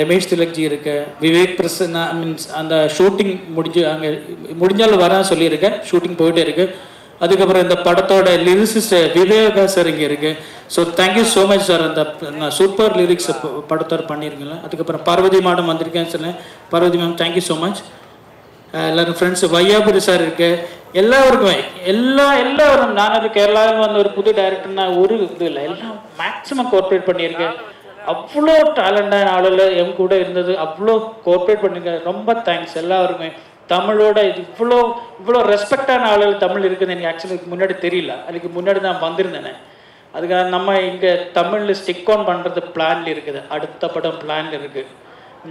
ரமேஷ் திலக்ஜி இருக்கு விவேக் பிரசன்னா மீன்ஸ் அந்த ஷூட்டிங் முடிஞ்சு அங்கே முடிஞ்சாலும் வரேன் சொல்லியிருக்கேன். ஷூட்டிங் போயிட்டே இருக்கு. அதுக்கப்புறம் இந்த படத்தோட லிரிசிஸ்ட் விவேகா சார் இங்கே இருக்கு. So thank you so much sir அந்த சூப்பர் லிரிக்ஸ் படத்தோட பண்ணியிருக்கீங்களா? அதுக்கப்புறம் பார்வதி மேடம் வந்திருக்கேன்னு சொன்னேன். Parvathy ma'am thank you so much எல்லாரும் ஃப்ரெண்ட்ஸ் வையாபுரி சார் இருக்கு. எல்லாருக்குமே எல்லா எல்லாரும் நான் கேரளாவில் வந்து ஒரு புது டைரக்டர் நான் ஒரு இது இல்லை. எல்லாம் மேக்ஸிமம் கோஆப்ரேட் பண்ணியிருக்கேன். அவ்வளோ டேலண்டான ஆளுல என் கூட இருந்தது. அவ்வளோ கோஆப்ரேட் பண்ணுங்க ரொம்ப தேங்க்ஸ் எல்லாருமே. தமிழோட இது இவ்வளோ இவ்வளோ ரெஸ்பெக்டான ஆளுகள் தமிழ் இருக்குதுன்னு எனக்கு ஆக்சுவலி முன்னாடி தெரியல. அதுக்கு முன்னாடி நான் வந்திருந்தேனே. அதுக்காக நம்ம இங்கே தமிழில் ஸ்டிக் ஆன் பண்ணுறது பிளான்ல இருக்குது. அடுத்த படம் பிளான்ல இருக்கு.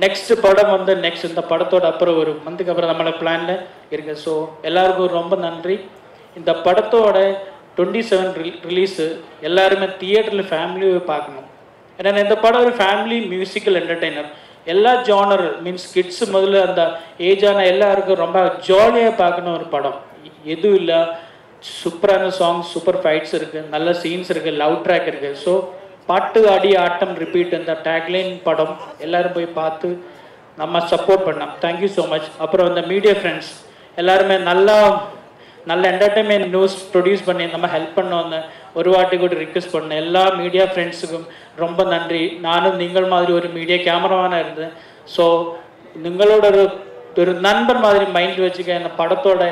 நெக்ஸ்ட் படம் வந்து நெக்ஸ்ட் இந்த படத்தோட அப்புறம் ஒரு மந்த்துக்கு அப்புறம் நம்மளோட பிளான்ல இருக்கு. ஸோ எல்லாருக்கும் ரொம்ப நன்றி. இந்த படத்தோட டுவெண்ட்டி செவன் ரிலீஸு எல்லாருமே தியேட்டரில் ஃபேமிலியை பார்க்கணும். ஏன்னா இந்த படம் ஒரு ஃபேமிலி மியூசிக்கல் என்டர்டெய்னர் எல்லா ஜானர் மீன்ஸ் கிட்ஸ் முதல்ல அந்த ஏஜான எல்லாருக்கும் ரொம்ப ஜாலியாக பார்க்கணும் ஒரு படம். எதுவும் இல்லை. சூப்பரான சாங்ஸ் சூப்பர் ஃபைட்ஸ் இருக்குது நல்ல சீன்ஸ் இருக்குது லவ் ட்ராக் இருக்குது ஸோ பாட்டு ஆடி ஆட்டம் ரிப்பீட் இந்த டேக்லைன் படம் எல்லோரும் போய் பார்த்து நம்ம சப்போர்ட் பண்ணோம் தேங்க்யூ ஸோ மச் அப்புறம் இந்த மீடியா ஃப்ரெண்ட்ஸ் எல்லாருமே நல்லா நல்ல என்டர்டைன்மெண்ட் நியூஸ் ப்ரொடியூஸ் பண்ணி நம்ம ஹெல்ப் பண்ணோன்னு ஒரு வாட்டி கூட ரிக்வெஸ்ட் பண்ணேன் எல்லா மீடியா ஃப்ரெண்ட்ஸுக்கும் ரொம்ப நன்றி நானும் நீங்கள் மாதிரி ஒரு மீடியா கேமராவானாக இருந்தேன் ஸோ നിങ്ങളോട് ഒരു ഒരു നൻപൻ മാതിരി മൈൻഡിൽ വെച്ചിട്ട് എന്നെ പടത്തോടെ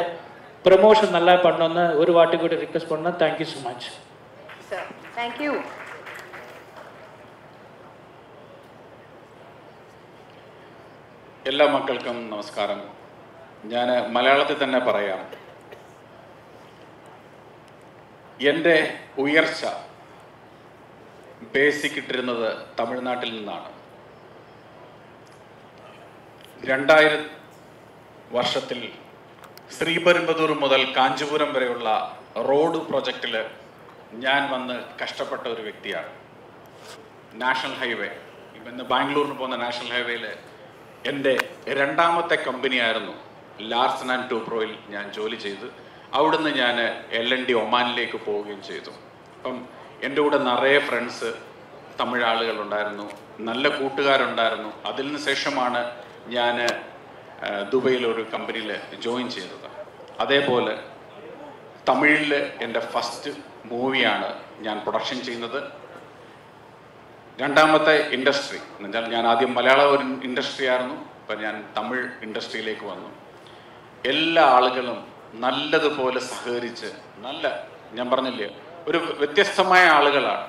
പ്രൊമോഷൻ നല്ല பண்ணோன்னு ഒരു വാട്ടി കൂടി റിക്വസ്റ്റ് பண்ண thank you so much Sir, thank you. എല്ലാ മക്കൾക്കും നമസ്കാരം ഞാൻ മലയാളത്തിൽ തന്നെ പറയാം എന്റെ ഉയർച്ച ബേസിക് ഇട്ടിരുന്നത് തമിഴ്നാട്ടിൽ നിന്നാണ്. രണ്ടായിരം വർഷത്തിൽ ശ്രീപെരുമ്പതൂർ മുതൽ കാഞ്ചീപുരം വരെയുള്ള റോഡ് പ്രൊജക്റ്റിൽ ഞാൻ വന്ന് കഷ്ടപ്പെട്ട ഒരു വ്യക്തിയാണ്. National highway. ഇന്ന് ബാംഗ്ലൂരിന് പോകുന്ന നാഷണൽ ഹൈവേയിൽ എന്റെ രണ്ടാമത്തെ കമ്പനിയായിരുന്നു ലാർസൺ ആൻഡ് ടൂപ്രോയിൽ ഞാൻ ജോലി ചെയ്ത്. അവിടുന്ന് ഞാൻ എൽ എൻ ഡി ഒമാനിലേക്ക് പോവുകയും ചെയ്തു. അപ്പം എന്റെ കൂടെ നിറയെ ഫ്രണ്ട്സ് തമിഴ് ആളുകളുണ്ടായിരുന്നു നല്ല കൂട്ടുകാരുണ്ടായിരുന്നു. അതിന് ശേഷമാണ് ഞാൻ ദുബൈയിൽ ഒരു കമ്പനിയിൽ ജോയിൻ ചെയ്തത്. അതേപോലെ തമിഴിൽ എന്റെ ഫസ്റ്റ് മൂവിയാണ് ഞാൻ പ്രൊഡക്ഷൻ ചെയ്യുന്നത്. രണ്ടാമത്തെ ഇൻഡസ്ട്രി എന്നുവെച്ചാൽ ഞാൻ ആദ്യം മലയാള ഒരു ഇൻഡസ്ട്രി ആയിരുന്നു. ഇപ്പം ഞാൻ തമിഴ് ഇൻഡസ്ട്രിയിലേക്ക് വന്നു. എല്ലാ ആളുകളും നല്ലതുപോലെ സഹകരിച്ച് നല്ല ഞാൻ പറഞ്ഞില്ലേ ഒരു വ്യത്യസ്തമായ ആളുകളാണ്.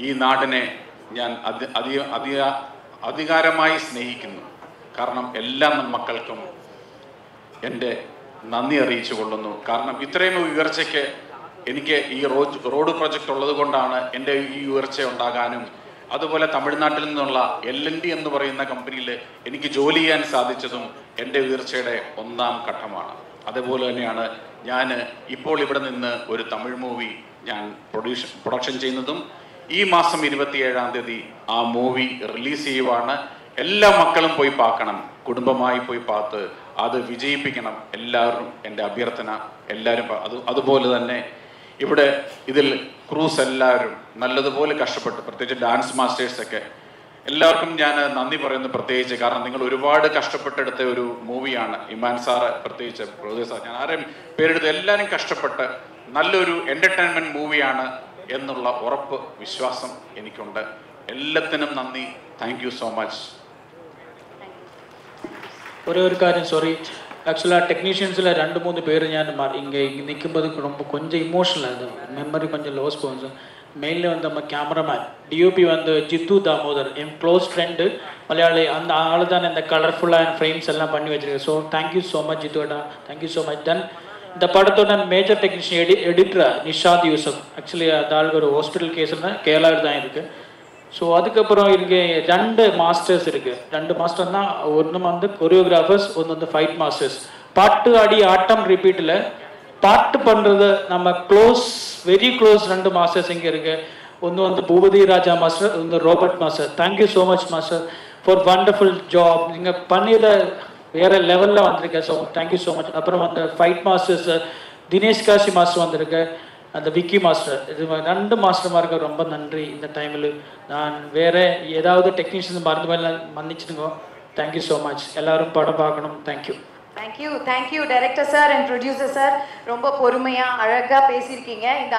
ഈ നാടിനെ ഞാൻ അതി അധിക അധിക അധികാരമായി സ്നേഹിക്കുന്നു. കാരണം എല്ലാ മക്കൾക്കും എന്റെ നന്ദി അറിയിച്ചു കൊള്ളുന്നു. കാരണം ഇത്രയും ഉയർച്ചയ്ക്ക് എനിക്ക് ഈ റോഡ് റോഡ് പ്രൊജക്റ്റ് ഉള്ളത് കൊണ്ടാണ് എന്റെ ഈ ഉയർച്ച ഉണ്ടാകാനും അതുപോലെ തമിഴ്നാട്ടിൽ നിന്നുള്ള എൽ എൻ ഡി എന്ന് പറയുന്ന കമ്പനിയിൽ എനിക്ക് ജോലി ചെയ്യാൻ സാധിച്ചതും എന്റെ ഉയർച്ചയുടെ ഒന്നാം ഘട്ടമാണ്. അതുപോലെ തന്നെയാണ് ഞാൻ ഇപ്പോൾ ഇവിടെ നിന്ന് ഒരു തമിഴ് മൂവി ഞാൻ പ്രൊഡ്യൂഷൻ പ്രൊഡക്ഷൻ ചെയ്യുന്നതും ഈ മാസം ഇരുപത്തിയേഴാം തീയതി ആ മൂവി റിലീസ് ചെയ്യുവാണ്. എല്ലാ മക്കളും പോയി പാക്കണം കുടുംബമായി പോയി പാത്ത് അത് വിജയിപ്പിക്കണം എല്ലാവരും എന്റെ അഭ്യർത്ഥന എല്ലാവരും അത് അതുപോലെ തന്നെ ഇവിടെ ഇതിൽ ക്രൂസ് എല്ലാവരും നല്ലതുപോലെ കഷ്ടപ്പെട്ട് പ്രത്യേകിച്ച് ഡാൻസ് മാസ്റ്റേഴ്സൊക്കെ എല്ലാവർക്കും ഞാൻ നന്ദി പറയുന്നു പ്രത്യേകിച്ച് കാരണം നിങ്ങൾ ഒരുപാട് കഷ്ടപ്പെട്ടെടുത്ത ഒരു മൂവിയാണ് ഇമാൻ സാറ് പ്രത്യേകിച്ച് പ്രൊഡ്യൂസർ സാർ ഞാൻ ആരെയും പേരെടുത്ത് എല്ലാവരും കഷ്ടപ്പെട്ട് നല്ലൊരു എൻ്റർടൈൻമെൻറ്റ് മൂവിയാണ് എന്നുള്ള ഉറപ്പ് വിശ്വാസം എനിക്കുണ്ട് എല്ലാത്തിനും നന്ദി താങ്ക് യു സോ മച്ച് ஒரே ஒரு காரியம் சாரி ஆக்சுவலாக டெக்னீஷியன்ஸில் ரெண்டு மூணு பேர் ஞான் மாறி இங்கே இங்கே நிற்கும்போது ரொம்ப கொஞ்சம் இமோஷனல் அது மெமரி கொஞ்சம் லோஸ் போகும் மெயினில் வந்து நம்ம கேமராமேன் டிஓபி வந்து ஜித்து தாமோதர் என் க்ளோஸ் ஃப்ரெண்டு மலையாளி. அந்த ஆள் தான் இந்த கலர்ஃபுல்லான ஃப்ரேம்ஸ் எல்லாம் பண்ணி வச்சிருக்கேன். So thank you so much ஜித்துடா thank you so much then இந்த படத்தோட மேஜர் டெக்னீஷியன் எடி எடிட்டர் நிஷாத் யூசப். ஆக்சுவலி அந்த ஆளுக்கு ஒரு ஹாஸ்பிட்டல் கேஸ்னா கேரளாவில் தான் இருக்குது ஸோ அதுக்கப்புறம் இங்கே ரெண்டு மாஸ்டர்ஸ் இருக்குது ரெண்டு மாஸ்டர்னா ஒன்று வந்து கொரியோகிராஃபர்ஸ் ஒன்று வந்து ஃபைட் மாஸ்டர்ஸ் பாட்டு அடி ஆட்டம் ரிப்பீட்டில் பாட்டு பண்ணுறது நம்ம க்ளோஸ் வெரி க்ளோஸ் ரெண்டு மாஸ்டர்ஸ் இங்கே இருக்குது ஒன்று வந்து பூபதி ராஜா மாஸ்டர் வந்து Robert master thank you so much master for wonderful job நீங்கள் பண்ணியில் வேறு லெவலில் வந்திருக்கேன் ஸோ தேங்க்யூ ஸோ மச் அப்புறம் வந்து fight masters Dinesh Kashi master வந்திருக்கு. அந்த விக்கி மாஸ்டர் இது ரெண்டு மாஸ்டர்மா இருக்க ரொம்ப நன்றி இந்த டைமில் நான் வேற ஏதாவது டெக்னீஷியன்ஸ் மறந்து மன்னிச்சுடுங்க. தேங்க்யூ ஸோ மச் எல்லாரும் படம் பார்க்கணும். Thank you thank you thank you director sir and producer sir ரொம்ப பொறுமையாக அழகாக பேசியிருக்கீங்க. இந்த